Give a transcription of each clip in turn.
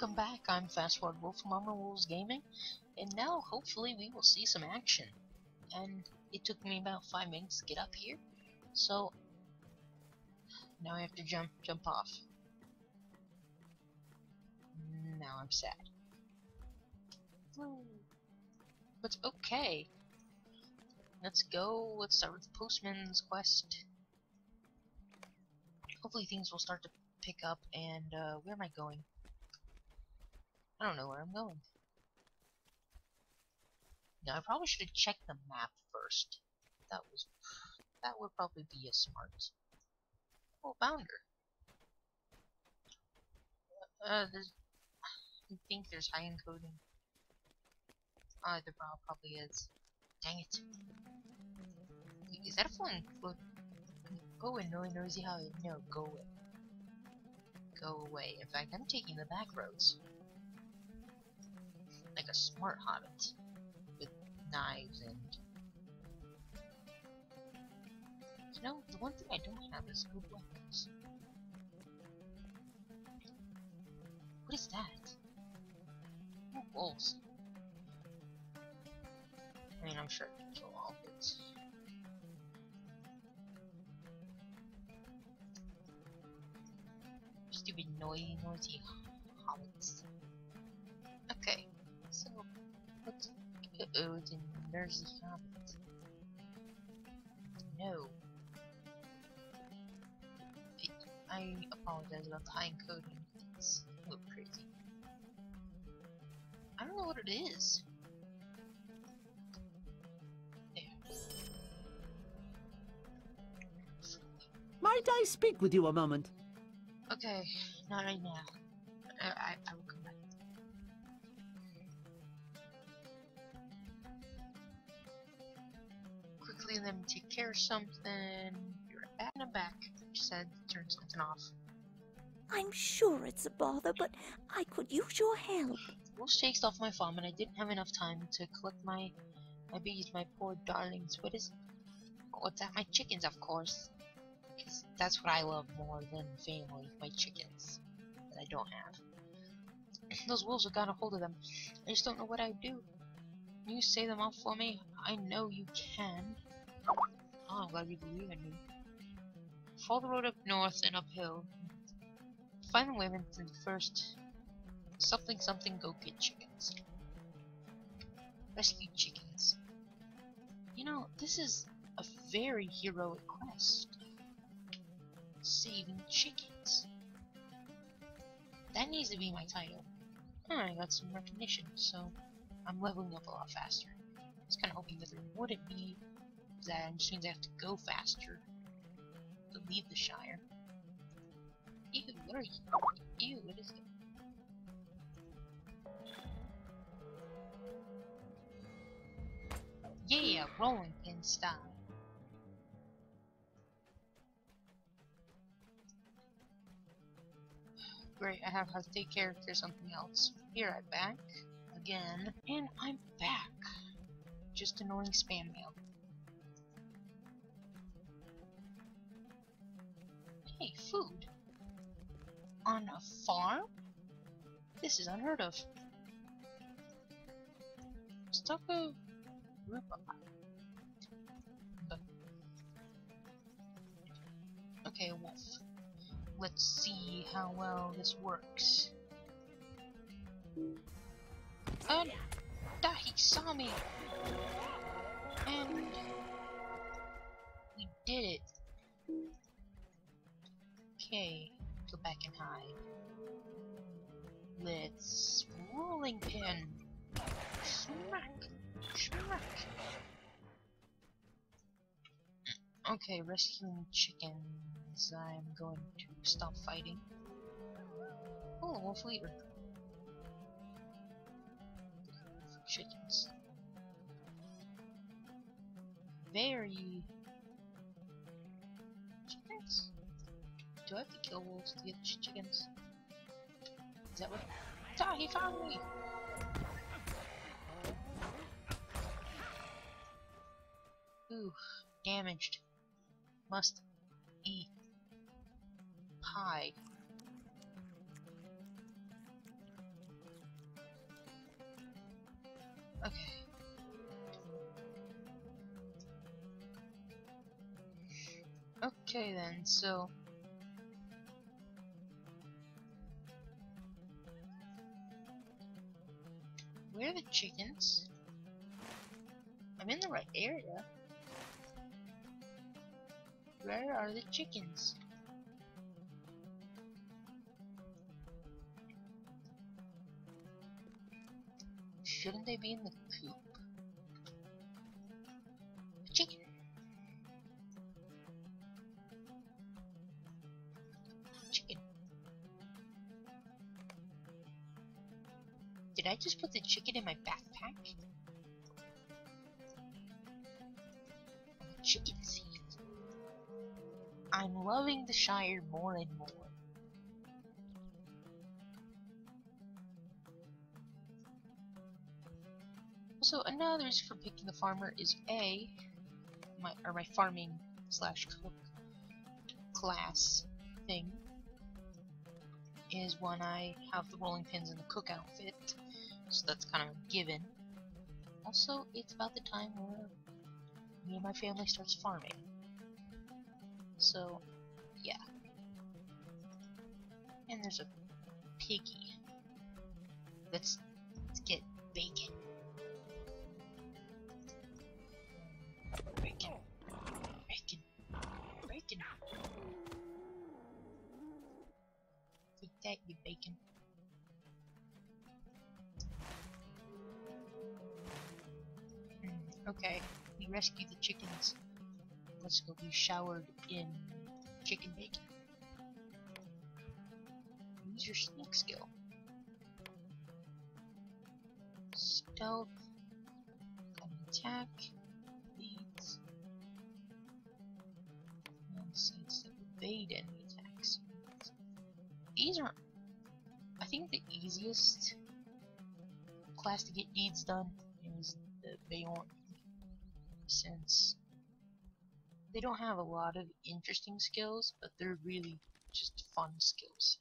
Welcome back, I'm Fast Forward Wolf from Armor Wolves Gaming, and now hopefully we will see some action. And it took me about 5 minutes to get up here, so now I have to jump jump off. Now I'm sad. But okay. Let's go, let's start with the postman's quest. Hopefully things will start to pick up and uh, where am I going? I don't know where I'm going. No, I probably should have checked the map first. That was that would probably be a smart. Oh, bounder. Uh. I think there's high encoding. Uh, there probably is. Dang it. Is that a phone? Go away, no noisy how no, go away. Go away. In fact, I'm taking the back roads like a smart hobbit with knives and you know the one thing I don't have is good weapons. What is that? Oh, balls. I mean, I'm sure I can kill all of it. Stupid noisy, noisy hobbits. Okay. So, what's uh oh, it's a nursery habit. No. I apologize about high encoding. A little crazy. I don't know what it is. There. Might I speak with you a moment? Okay, not right now. I, I, I let me take care of something. You're and I'm back. She said, turn something off. I'm sure it's a bother, but I could use your help. Wolves chased off my farm and I didn't have enough time to collect my my bees, my poor darlings. What is oh, what's that? My chickens, of course. Because that's what I love more than family, my chickens that I don't have. Those wolves have got a hold of them. I just don't know what I'd do. Can you save them off for me? I know you can. Oh, glad you believe in me. Follow the road up north and uphill. Find the women to the first something something go get chickens. Rescue chickens. You know, this is a very heroic quest. Saving chickens. That needs to be my title. Huh, I got some recognition, so I'm leveling up a lot faster. I was kind of hoping that there wouldn't be, that just means I have to go faster to leave the Shire. Ew, what are you? Ew, what is it? Yeah, rolling pin style. Great, I have to take care of something else. Here I'm back again, and I'm back. Just annoying spam mail. Food. On a farm? This is unheard of. Stuck a Okay, Wolf. Let's see how well this works. And that he saw me. And we did it. Okay, go back and hide. Let's rolling pin. Smack. Smack. Okay, rescuing chickens. I'm going to stop fighting. Oh, wolf leader. Chickens. Very. Do I have to kill wolves to get chickens? Is that what? Ta! he found me! Ooh, damaged. Must eat pie. Okay. Okay then, so Where are the chickens? I'm in the right area. Where are the chickens? Shouldn't they be in the coop? I just put the chicken in my backpack? Chicken seed. I'm loving the Shire more and more. Also, another reason for picking the farmer is A, my or my farming slash cook class thing is when I have the rolling pins and the cook outfit, so that's kind of a given. Also, it's about the time where me and my family starts farming. So, yeah. And there's a piggy. Let's, let's get bacon. Bacon. Bacon. Bacon. Take that, you bacon. Okay, we rescued the chickens. Let's go be showered in chicken bacon. Use your sneak skill. Stealth. Attack. Leads. And sidestep evade enemy attacks. These are I think the easiest class to get deeds done is the Bayon since they don't have a lot of interesting skills, but they're really just fun skills.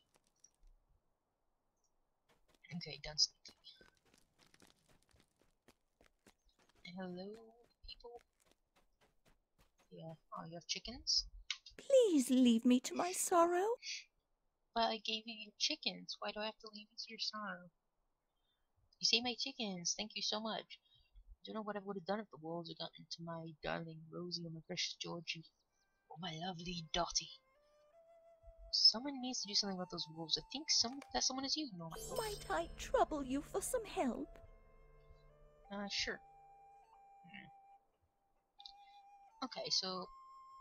Okay, done sneaking. Hello, people. Yeah. Oh, you have chickens? Please leave me to my sorrow. But I gave you your chickens. Why do I have to leave you to your sorrow? You saved my chickens. Thank you so much. Don't know what I would have done if the wolves had gotten to my darling Rosie or my precious Georgie. Or my lovely Dottie. Someone needs to do something about those wolves. I think some that someone is you, no Might I trouble you for some help? Uh, sure. Hmm. Okay, so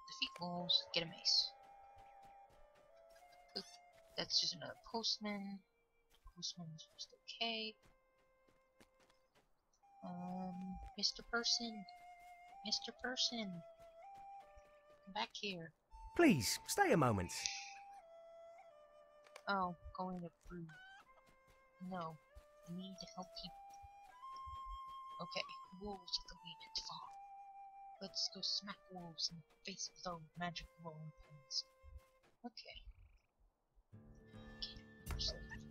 defeat wolves, get a mace. That's just another postman. Postman's just okay. Um, Mr. Person, Mr. Person, come back here. Please, stay a moment. Oh, going to prove. No, I need to help people. Okay, wolves at the Weeded Farm. Let's go smack wolves in the face with our magic rolling pins. Okay. Okay.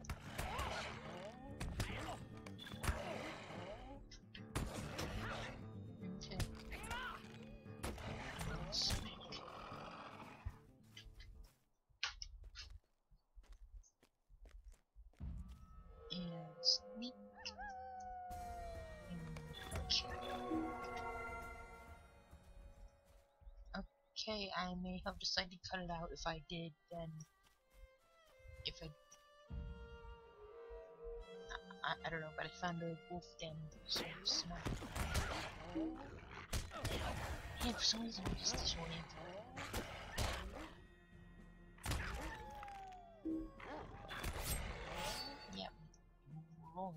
Okay. I may have decided to cut it out. If I did, then if I I, I don't know, but I found a wolf den, so smack. Yeah, for some reason I just disoriented. Yep, rolling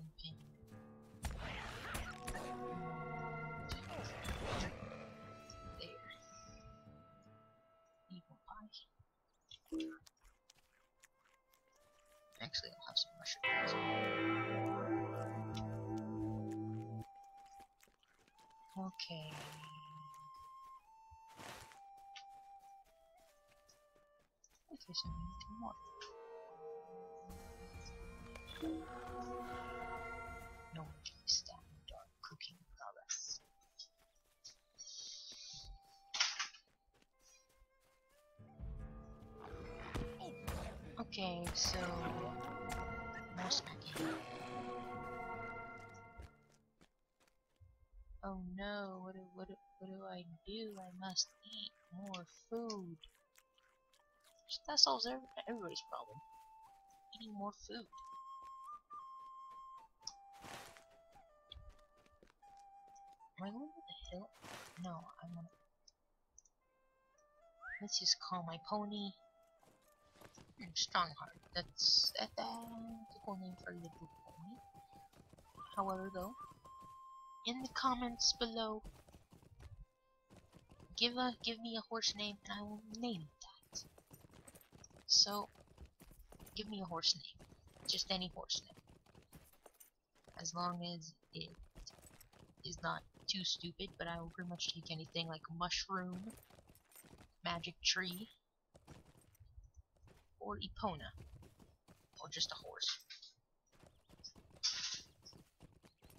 actually, have some mushrooms. Okay. Okay, so we need more. No one can stand our cooking prowess. Okay, so more smacking. Oh no, what do, what do, what do I do? I must eat more food. That solves everybody's problem. Eating more food. Am I going to the hill? No, I'm gonna... Let's just call my pony Strongheart. That's, that, that's a cool name for pony. However, though, in the comments below, give a give me a horse name and I will name that. So, give me a horse name, just any horse name, as long as it is not too stupid. But I will pretty much take anything like mushroom, magic tree, or Epona, or just a horse.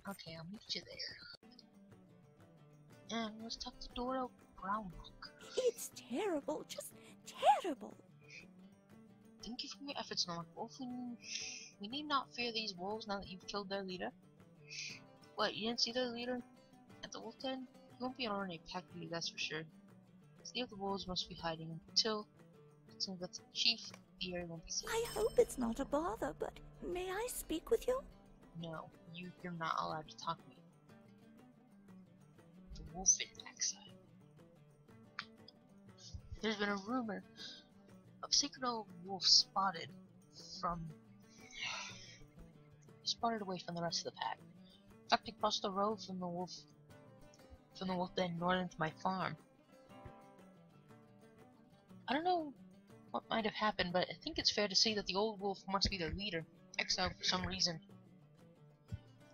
Okay, I'll meet you there. And let's tuck the door out, Brown Rock. It's terrible, just terrible. Thank you for your efforts, North Wolf. We, we need not fear these wolves now that you've killed their leader. What, you didn't see their leader at the wolf den? He won't be on a pack with you, that's for sure. See if the wolves must be hiding until the chief, the area won't be safe. I hope it's not a bother, but may I speak with you? No, you, you're not allowed to talk to me. The wolf in exile. There's been a rumor of sacred old wolf spotted from spotted away from the rest of the pack. In fact, crossed the road from the wolf from the wolf den northern to my farm. I don't know what might have happened, but I think it's fair to say that the old wolf must be their leader, exiled for some reason.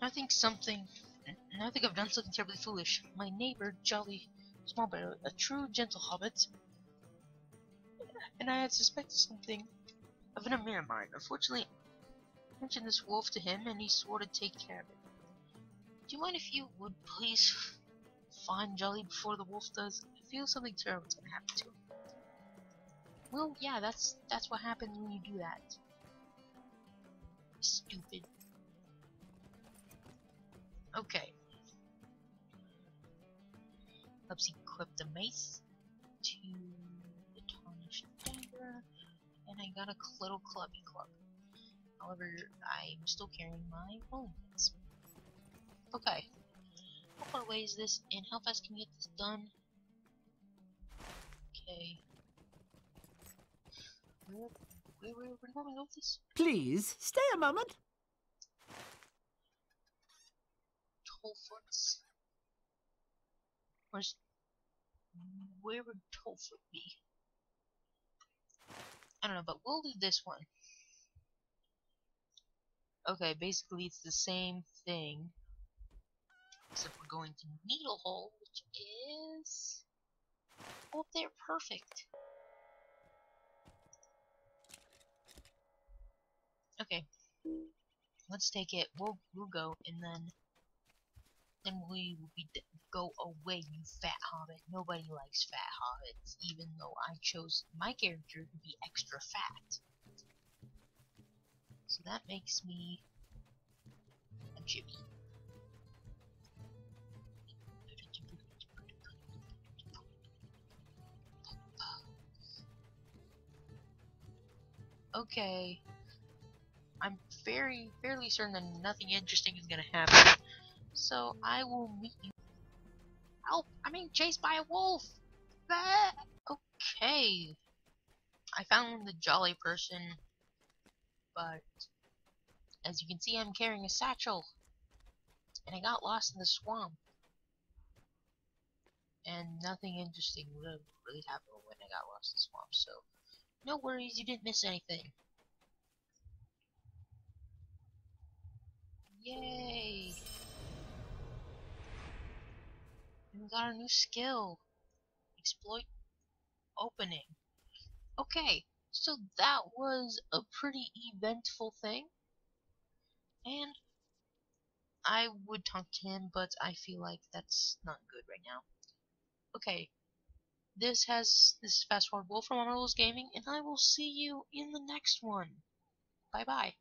I think something. I think I've done something terribly foolish. My neighbor, Jolly Smallbear, a true gentle hobbit, and I had suspected something of an of mine. Unfortunately, I mentioned this wolf to him, and he swore to take care of it. Do you mind if you would please find Jolly before the wolf does? I feel something terrible's gonna happen to him. Well, yeah, that's that's what happens when you do that. Stupid. Okay. Let's equip the mace to the tarnished dagger, and I got a little clubby club. However, I'm still carrying my rolling. Okay. How far away is this, and how fast can we get this done? Okay. Where, where, where, where do I go with this? Please, stay a moment. Tolfort's. Where's. Where would Tolfort be? I don't know, but we'll do this one. Okay, basically it's the same thing. Except we're going to Needlehole, which is... Oh, there, perfect. Okay. Let's take it. We'll, we'll go, and then then we will be go away, you fat hobbit. Nobody likes fat hobbits, even though I chose my character to be extra fat. So that makes me a Jimmy. Okay. I'm very, fairly certain that nothing interesting is gonna happen. So I will meet you. Help! I'm being chased by a wolf! Okay. I found the jolly person, but as you can see, I'm carrying a satchel, and I got lost in the swamp. And nothing interesting really happened when I got lost in the swamp, so no worries, you didn't miss anything. Yay! And we got a new skill. Exploit opening. Okay, so that was a pretty eventful thing. And I would talk to him, but I feel like that's not good right now. Okay, this has this is Fast Forward Wolf from Rules Gaming, and I will see you in the next one. Bye bye.